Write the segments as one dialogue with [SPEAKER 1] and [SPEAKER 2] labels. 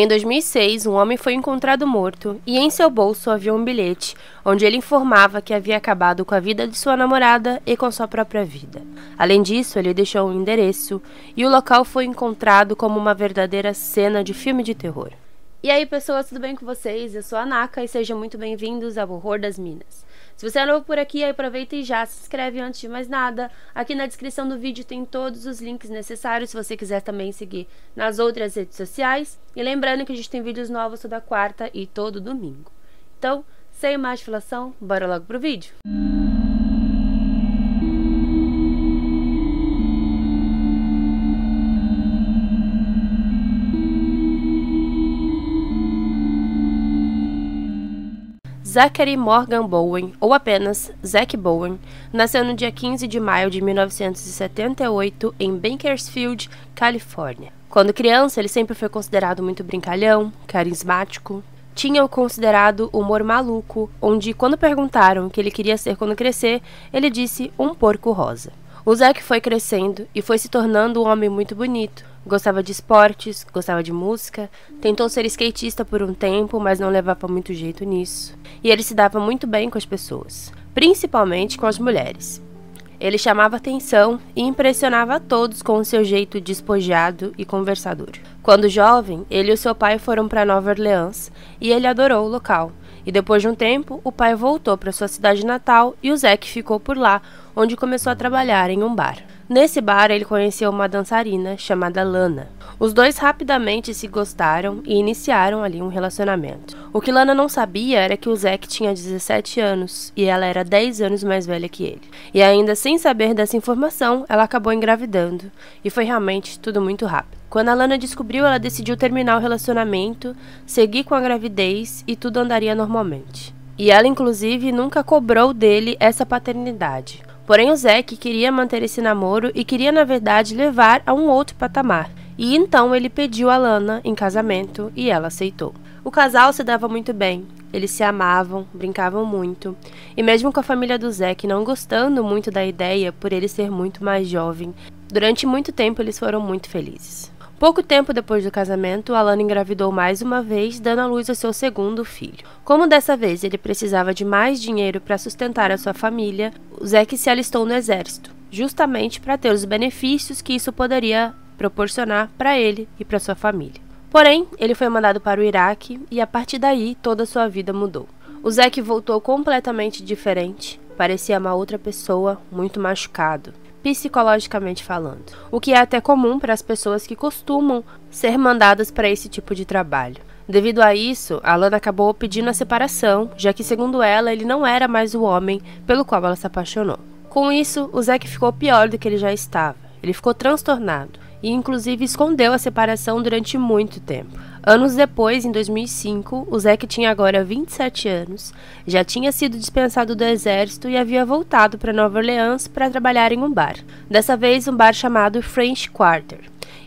[SPEAKER 1] Em 2006, um homem foi encontrado morto e em seu bolso havia um bilhete onde ele informava que havia acabado com a vida de sua namorada e com sua própria vida. Além disso, ele deixou um endereço e o local foi encontrado como uma verdadeira cena de filme de terror. E aí, pessoas, tudo bem com vocês? Eu sou a Naka e sejam muito bem-vindos ao Horror das Minas. Se você é novo por aqui, aproveita e já se inscreve antes de mais nada. Aqui na descrição do vídeo tem todos os links necessários se você quiser também seguir nas outras redes sociais. E lembrando que a gente tem vídeos novos toda quarta e todo domingo. Então, sem mais filação, bora logo pro vídeo. Zachary Morgan Bowen, ou apenas Zach Bowen, nasceu no dia 15 de maio de 1978 em Bakersfield, Califórnia. Quando criança, ele sempre foi considerado muito brincalhão, carismático. Tinha o considerado humor maluco, onde, quando perguntaram o que ele queria ser quando crescer, ele disse um porco rosa. O Zack foi crescendo e foi se tornando um homem muito bonito, Gostava de esportes, gostava de música, tentou ser skatista por um tempo, mas não levava muito jeito nisso. E ele se dava muito bem com as pessoas, principalmente com as mulheres. Ele chamava atenção e impressionava a todos com o seu jeito despojado e conversador. Quando jovem, ele e seu pai foram para Nova Orleans e ele adorou o local. E depois de um tempo, o pai voltou para sua cidade natal e o Zack ficou por lá, onde começou a trabalhar em um bar. Nesse bar, ele conheceu uma dançarina chamada Lana. Os dois rapidamente se gostaram e iniciaram ali um relacionamento. O que Lana não sabia era que o Zack tinha 17 anos e ela era 10 anos mais velha que ele. E ainda sem saber dessa informação, ela acabou engravidando. E foi realmente tudo muito rápido. Quando a Lana descobriu, ela decidiu terminar o relacionamento, seguir com a gravidez e tudo andaria normalmente. E ela, inclusive, nunca cobrou dele essa paternidade. Porém, o Zack queria manter esse namoro e queria, na verdade, levar a um outro patamar. E então ele pediu a Lana em casamento e ela aceitou. O casal se dava muito bem, eles se amavam, brincavam muito, e mesmo com a família do Zack não gostando muito da ideia por ele ser muito mais jovem, durante muito tempo eles foram muito felizes. Pouco tempo depois do casamento, Alana engravidou mais uma vez, dando à luz ao seu segundo filho. Como dessa vez ele precisava de mais dinheiro para sustentar a sua família, o Zack se alistou no exército, justamente para ter os benefícios que isso poderia proporcionar para ele e para sua família. Porém, ele foi mandado para o Iraque e a partir daí toda a sua vida mudou. O Zack voltou completamente diferente, parecia uma outra pessoa, muito machucado psicologicamente falando, o que é até comum para as pessoas que costumam ser mandadas para esse tipo de trabalho. Devido a isso, Alana acabou pedindo a separação, já que, segundo ela, ele não era mais o homem pelo qual ela se apaixonou. Com isso, o Zack ficou pior do que ele já estava. Ele ficou transtornado e, inclusive, escondeu a separação durante muito tempo. Anos depois, em 2005, o Zack tinha agora 27 anos, já tinha sido dispensado do exército e havia voltado para Nova Orleans para trabalhar em um bar. Dessa vez, um bar chamado French Quarter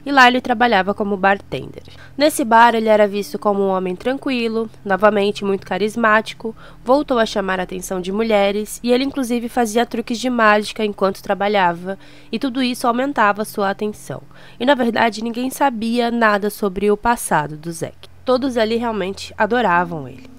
[SPEAKER 1] e lá ele trabalhava como bartender. Nesse bar ele era visto como um homem tranquilo, novamente muito carismático, voltou a chamar a atenção de mulheres e ele inclusive fazia truques de mágica enquanto trabalhava, e tudo isso aumentava sua atenção. E na verdade ninguém sabia nada sobre o passado do Zack. Todos ali realmente adoravam ele.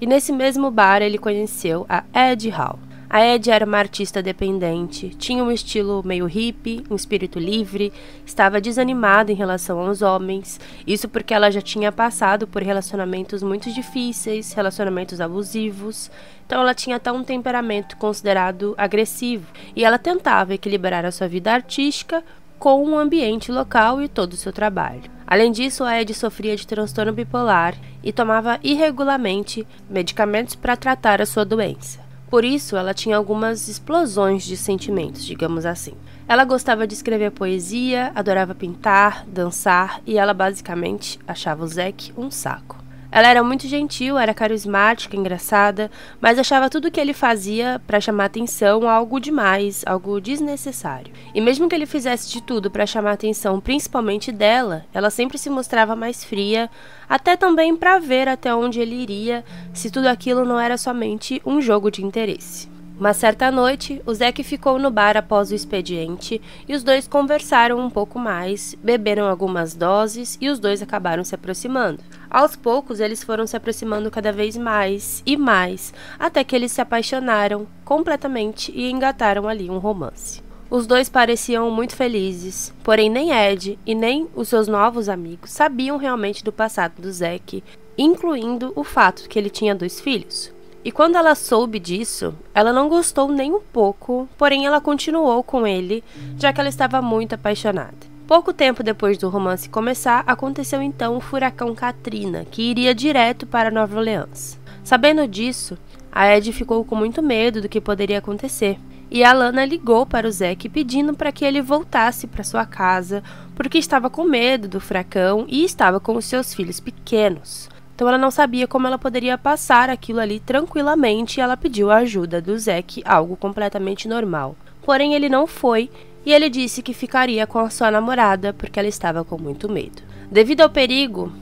[SPEAKER 1] E nesse mesmo bar ele conheceu a Ed Hall. A Ed era uma artista dependente, tinha um estilo meio hippie, um espírito livre, estava desanimada em relação aos homens, isso porque ela já tinha passado por relacionamentos muito difíceis, relacionamentos abusivos, então ela tinha até um temperamento considerado agressivo, e ela tentava equilibrar a sua vida artística com o ambiente local e todo o seu trabalho. Além disso, a Ed sofria de transtorno bipolar e tomava irregularmente medicamentos para tratar a sua doença. Por isso, ela tinha algumas explosões de sentimentos, digamos assim. Ela gostava de escrever poesia, adorava pintar, dançar e ela basicamente achava o Zack um saco. Ela era muito gentil, era carismática, engraçada, mas achava tudo que ele fazia para chamar atenção algo demais, algo desnecessário. E mesmo que ele fizesse de tudo para chamar atenção, principalmente dela, ela sempre se mostrava mais fria, até também para ver até onde ele iria, se tudo aquilo não era somente um jogo de interesse. Uma certa noite, o Zack ficou no bar após o expediente e os dois conversaram um pouco mais, beberam algumas doses e os dois acabaram se aproximando. Aos poucos, eles foram se aproximando cada vez mais e mais, até que eles se apaixonaram completamente e engataram ali um romance. Os dois pareciam muito felizes, porém nem Ed e nem os seus novos amigos sabiam realmente do passado do Zack, incluindo o fato que ele tinha dois filhos. E quando ela soube disso, ela não gostou nem um pouco, porém ela continuou com ele, já que ela estava muito apaixonada. Pouco tempo depois do romance começar, aconteceu então o furacão Katrina, que iria direto para Nova Orleans. Sabendo disso, a Ed ficou com muito medo do que poderia acontecer. E a Lana ligou para o Zack pedindo para que ele voltasse para sua casa, porque estava com medo do furacão e estava com os seus filhos pequenos. Então ela não sabia como ela poderia passar aquilo ali tranquilamente e ela pediu a ajuda do Zack, algo completamente normal. Porém, ele não foi e ele disse que ficaria com a sua namorada porque ela estava com muito medo. Devido ao perigo,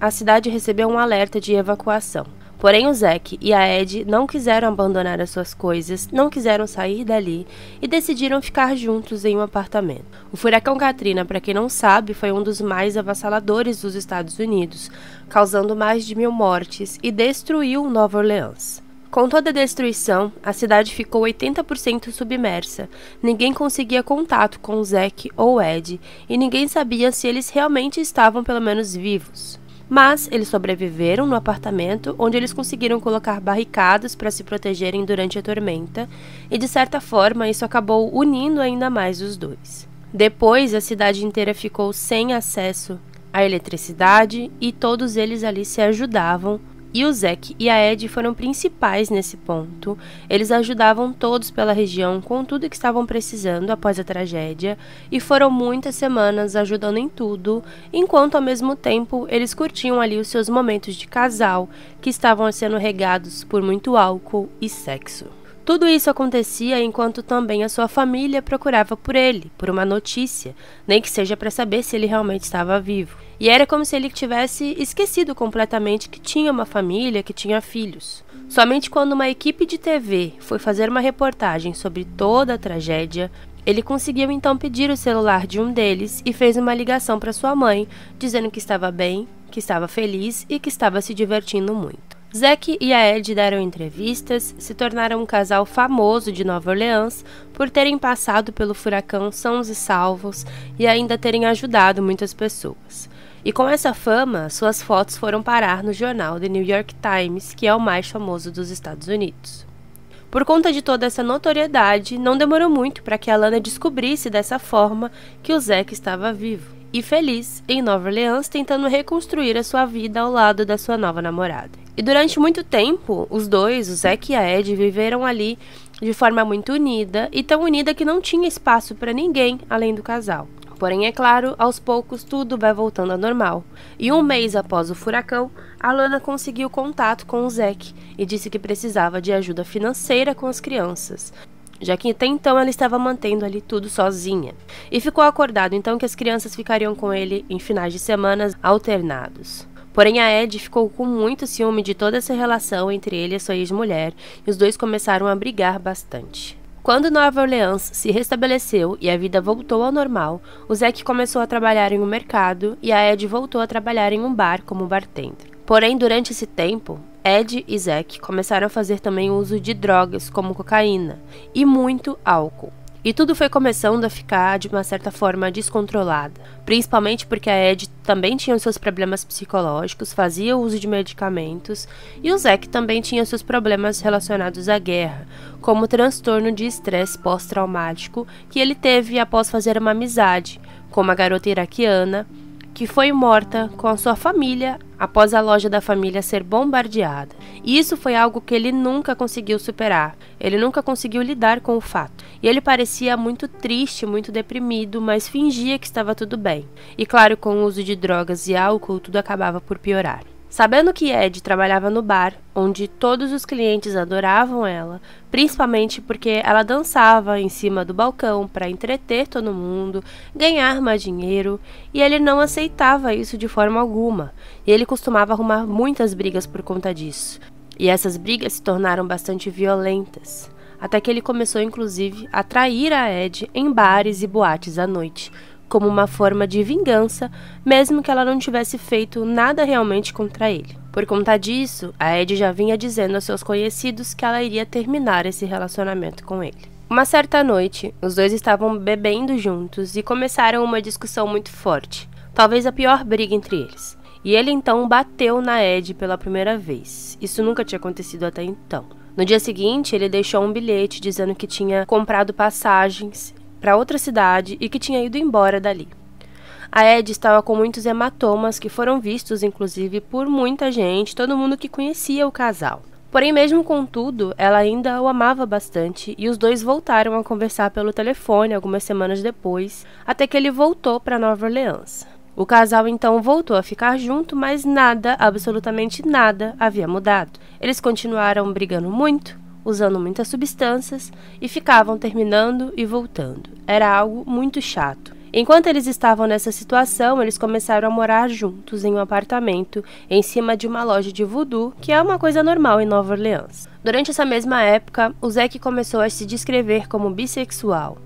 [SPEAKER 1] a cidade recebeu um alerta de evacuação. Porém, o Zack e a Ed não quiseram abandonar as suas coisas, não quiseram sair dali e decidiram ficar juntos em um apartamento. O furacão Katrina, para quem não sabe, foi um dos mais avassaladores dos Estados Unidos, causando mais de mil mortes e destruiu Nova Orleans. Com toda a destruição, a cidade ficou 80% submersa. Ninguém conseguia contato com Zack ou Ed, e ninguém sabia se eles realmente estavam pelo menos vivos. Mas eles sobreviveram no apartamento, onde eles conseguiram colocar barricadas para se protegerem durante a tormenta, e de certa forma isso acabou unindo ainda mais os dois. Depois, a cidade inteira ficou sem acesso à eletricidade e todos eles ali se ajudavam e o Zack e a Ed foram principais nesse ponto. Eles ajudavam todos pela região com tudo que estavam precisando após a tragédia e foram muitas semanas ajudando em tudo, enquanto ao mesmo tempo eles curtiam ali os seus momentos de casal, que estavam sendo regados por muito álcool e sexo. Tudo isso acontecia enquanto também a sua família procurava por ele, por uma notícia, nem que seja para saber se ele realmente estava vivo. E era como se ele tivesse esquecido completamente que tinha uma família, que tinha filhos. Somente quando uma equipe de TV foi fazer uma reportagem sobre toda a tragédia, ele conseguiu então pedir o celular de um deles e fez uma ligação para sua mãe, dizendo que estava bem, que estava feliz e que estava se divertindo muito. Zack e a Ed deram entrevistas, se tornaram um casal famoso de Nova Orleans por terem passado pelo furacão sãos e salvos e ainda terem ajudado muitas pessoas. E com essa fama, suas fotos foram parar no jornal The New York Times, que é o mais famoso dos Estados Unidos. Por conta de toda essa notoriedade, não demorou muito para que a Lana descobrisse dessa forma que o Zack estava vivo e feliz em Nova Orleans, tentando reconstruir a sua vida ao lado da sua nova namorada. E durante muito tempo, os dois, o Zack e a Ed, viveram ali de forma muito unida e tão unida que não tinha espaço para ninguém além do casal. Porém, é claro, aos poucos tudo vai voltando ao normal. E um mês após o furacão, a Lana conseguiu contato com o Zack e disse que precisava de ajuda financeira com as crianças já que até então ela estava mantendo ali tudo sozinha. E ficou acordado então que as crianças ficariam com ele em finais de semanas alternados. Porém, a Ed ficou com muito ciúme de toda essa relação entre ele e sua ex-mulher, e os dois começaram a brigar bastante. Quando Nova Orleans se restabeleceu e a vida voltou ao normal, o Zack começou a trabalhar em um mercado e a Ed voltou a trabalhar em um bar como bartender. Porém, durante esse tempo, Ed e Zack começaram a fazer também uso de drogas como cocaína e muito álcool. E tudo foi começando a ficar de uma certa forma descontrolada, principalmente porque a Ed também tinha seus problemas psicológicos, fazia uso de medicamentos, e o Zack também tinha seus problemas relacionados à guerra, como o transtorno de estresse pós-traumático que ele teve após fazer uma amizade com uma garota iraquiana que foi morta com a sua família após a loja da família ser bombardeada. E isso foi algo que ele nunca conseguiu superar. Ele nunca conseguiu lidar com o fato. E ele parecia muito triste, muito deprimido, mas fingia que estava tudo bem. E claro, com o uso de drogas e álcool, tudo acabava por piorar. Sabendo que Ed trabalhava no bar, onde todos os clientes adoravam ela, principalmente porque ela dançava em cima do balcão para entreter todo mundo, ganhar mais dinheiro, e ele não aceitava isso de forma alguma, e ele costumava arrumar muitas brigas por conta disso. E essas brigas se tornaram bastante violentas. até que ele começou inclusive a trair a Ed em bares e boates à noite, como uma forma de vingança, mesmo que ela não tivesse feito nada realmente contra ele. Por conta disso, a Ed já vinha dizendo aos seus conhecidos que ela iria terminar esse relacionamento com ele. Uma certa noite, os dois estavam bebendo juntos e começaram uma discussão muito forte, talvez a pior briga entre eles. E ele então bateu na Ed pela primeira vez. Isso nunca tinha acontecido até então. No dia seguinte, ele deixou um bilhete dizendo que tinha comprado passagens para outra cidade e que tinha ido embora dali. A Ed estava com muitos hematomas que foram vistos, inclusive, por muita gente, todo mundo que conhecia o casal. Porém, mesmo com tudo, ela ainda o amava bastante e os dois voltaram a conversar pelo telefone algumas semanas depois, até que ele voltou para Nova Orleans. O casal então voltou a ficar junto, mas nada, absolutamente nada, havia mudado. Eles continuaram brigando muito, usando muitas substâncias e ficavam terminando e voltando. Era algo muito chato. Enquanto eles estavam nessa situação, eles começaram a morar juntos em um apartamento em cima de uma loja de voodoo, que é uma coisa normal em Nova Orleans. Durante essa mesma época, o Zack começou a se descrever como bissexual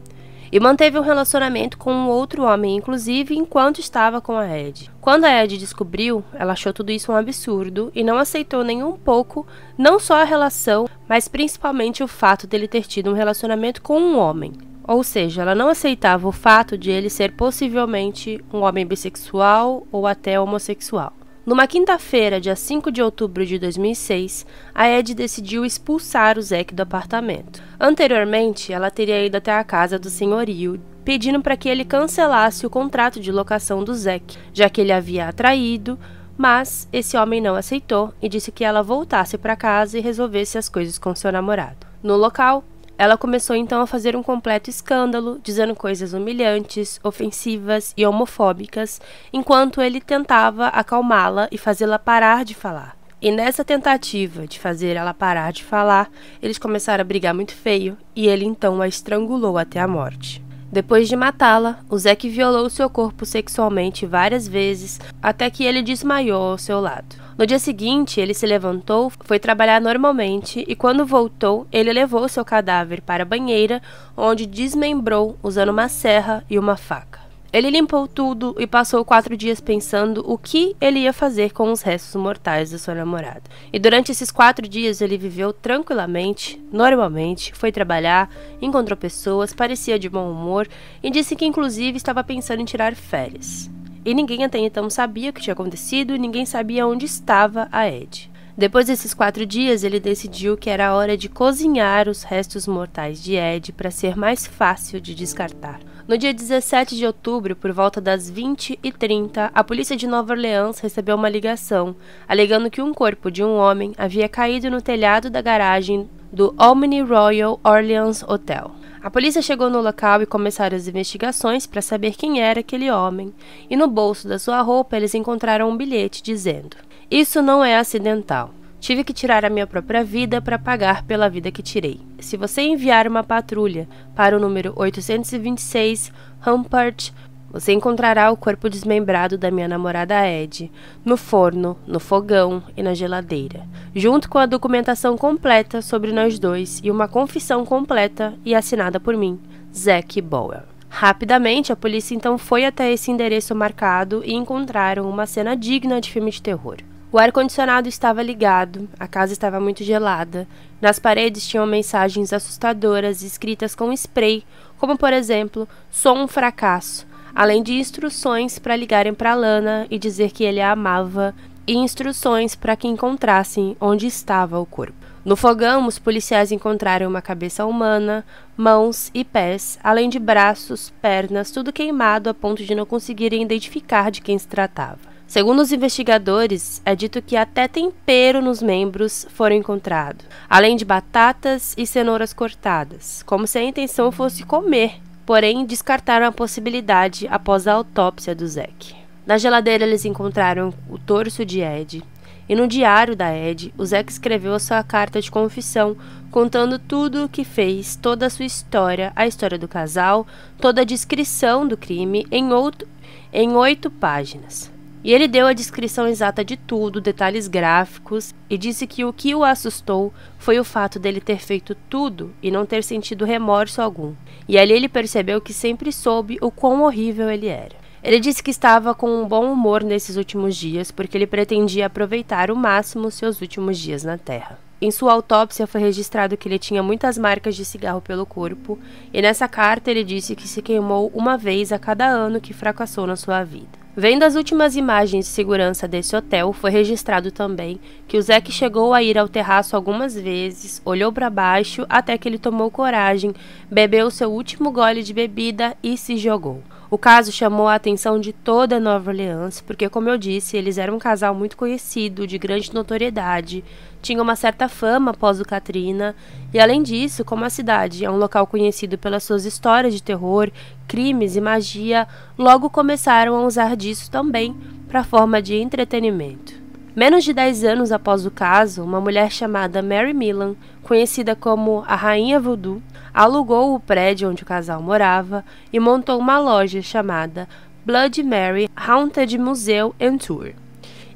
[SPEAKER 1] e manteve um relacionamento com um outro homem, inclusive enquanto estava com a Ed. Quando a Ed descobriu, ela achou tudo isso um absurdo e não aceitou nem um pouco não só a relação, mas principalmente o fato dele ter tido um relacionamento com um homem. Ou seja, ela não aceitava o fato de ele ser possivelmente um homem bissexual ou até homossexual. Numa quinta-feira, dia 5 de outubro de 2006, a Ed decidiu expulsar o Zack do apartamento. Anteriormente, ela teria ido até a casa do senhorio, pedindo para que ele cancelasse o contrato de locação do Zack, já que ele havia atraído, mas esse homem não aceitou e disse que ela voltasse para casa e resolvesse as coisas com seu namorado. No local, ela começou então a fazer um completo escândalo, dizendo coisas humilhantes, ofensivas e homofóbicas, enquanto ele tentava acalmá-la e fazê-la parar de falar. E nessa tentativa de fazer ela parar de falar, eles começaram a brigar muito feio e ele então a estrangulou até a morte. Depois de matá-la, o Zack violou seu corpo sexualmente várias vezes até que ele desmaiou ao seu lado. No dia seguinte, ele se levantou, foi trabalhar normalmente e, quando voltou, ele levou seu cadáver para a banheira, onde desmembrou usando uma serra e uma faca. Ele limpou tudo e passou quatro dias pensando o que ele ia fazer com os restos mortais da sua namorada. E durante esses quatro dias ele viveu tranquilamente, normalmente, foi trabalhar, encontrou pessoas, parecia de bom humor e disse que inclusive estava pensando em tirar férias e ninguém até então sabia o que tinha acontecido e ninguém sabia onde estava a Ed. Depois desses quatro dias, ele decidiu que era hora de cozinhar os restos mortais de Ed para ser mais fácil de descartar. No dia 17 de outubro, por volta das 20h30, a polícia de Nova Orleans recebeu uma ligação, alegando que um corpo de um homem havia caído no telhado da garagem do Omni Royal Orleans Hotel. A polícia chegou no local e começaram as investigações para saber quem era aquele homem, e no bolso da sua roupa eles encontraram um bilhete dizendo: Isso não é acidental. Tive que tirar a minha própria vida para pagar pela vida que tirei. Se você enviar uma patrulha para o número 826 Rampart você encontrará o corpo desmembrado da minha namorada Ed, no forno, no fogão e na geladeira, junto com a documentação completa sobre nós dois e uma confissão completa e assinada por mim, Zack Bauer. Rapidamente, a polícia então foi até esse endereço marcado e encontraram uma cena digna de filme de terror. O ar-condicionado estava ligado, a casa estava muito gelada, nas paredes tinham mensagens assustadoras escritas com spray, como por exemplo: sou um fracasso, além de instruções para ligarem para Lana e dizer que ele a amava e instruções para que encontrassem onde estava o corpo. No fogão, os policiais encontraram uma cabeça humana, mãos e pés, além de braços, pernas, tudo queimado a ponto de não conseguirem identificar de quem se tratava. Segundo os investigadores, é dito que até tempero nos membros foram encontrados, além de batatas e cenouras cortadas, como se a intenção fosse comer porém descartaram a possibilidade após a autópsia do Zack. Na geladeira eles encontraram o torso de Ed, e no diário da Ed, o Zack escreveu a sua carta de confissão, contando tudo o que fez, toda a sua história, a história do casal, toda a descrição do crime em, outro, em oito páginas. E ele deu a descrição exata de tudo, detalhes gráficos, e disse que o que o assustou foi o fato dele ter feito tudo e não ter sentido remorso algum. E ali ele percebeu que sempre soube o quão horrível ele era. Ele disse que estava com um bom humor nesses últimos dias porque ele pretendia aproveitar o máximo seus últimos dias na Terra. Em sua autópsia foi registrado que ele tinha muitas marcas de cigarro pelo corpo, e nessa carta ele disse que se queimou uma vez a cada ano que fracassou na sua vida. Vendo as últimas imagens de segurança desse hotel, foi registrado também que o Zack chegou a ir ao terraço algumas vezes, olhou para baixo até que ele tomou coragem, bebeu seu último gole de bebida e se jogou. O caso chamou a atenção de toda Nova Orleans, porque, como eu disse, eles eram um casal muito conhecido, de grande notoriedade, tinham uma certa fama após o Katrina, e além disso, como a cidade é um local conhecido pelas suas histórias de terror, crimes e magia, logo começaram a usar disso também para forma de entretenimento. Menos de 10 anos após o caso, uma mulher chamada Mary Millan, conhecida como a Rainha Voodoo, alugou o prédio onde o casal morava e montou uma loja chamada Blood Mary Haunted Museum and Tour.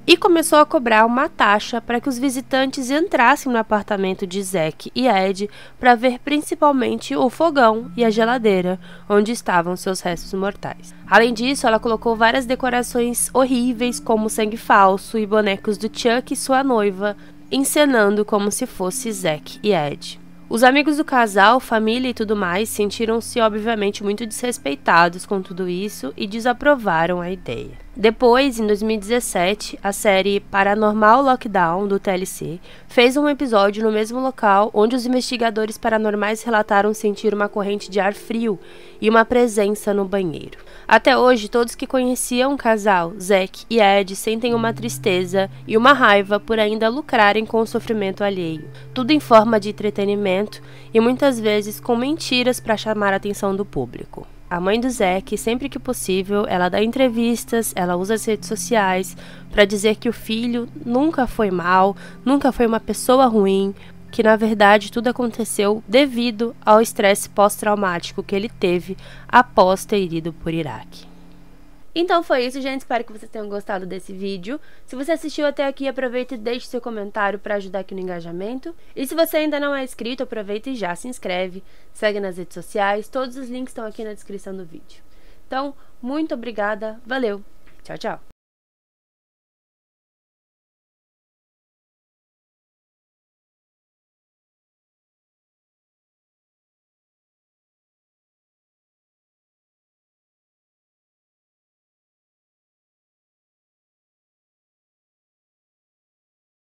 [SPEAKER 1] E começou a cobrar uma taxa para que os visitantes entrassem no apartamento de Zack e Ed para ver principalmente o fogão e a geladeira, onde estavam seus restos mortais. Além disso, ela colocou várias decorações horríveis, como sangue falso e bonecos do Chuck e sua noiva, encenando como se fosse Zack e Ed. Os amigos do casal, família e tudo mais sentiram-se obviamente muito desrespeitados com tudo isso e desaprovaram a ideia. Depois, em 2017, a série Paranormal Lockdown do TLC fez um episódio no mesmo local onde os investigadores paranormais relataram sentir uma corrente de ar frio e uma presença no banheiro. Até hoje, todos que conheciam o casal, Zack e Ed, sentem uma tristeza e uma raiva por ainda lucrarem com o sofrimento alheio, tudo em forma de entretenimento e muitas vezes com mentiras para chamar a atenção do público. A mãe do Zack, sempre que possível, ela dá entrevistas, ela usa as redes sociais para dizer que o filho nunca foi mal, nunca foi uma pessoa ruim, que na verdade tudo aconteceu devido ao estresse pós-traumático que ele teve após ter ido por Iraque. Então foi isso, gente. Espero que vocês tenham gostado desse vídeo. Se você assistiu até aqui, aproveita e deixe seu comentário para ajudar aqui no engajamento. E se você ainda não é inscrito, aproveita e já se inscreve. Segue nas redes sociais. Todos os links estão aqui na descrição do vídeo. Então, muito obrigada. Valeu. Tchau, tchau.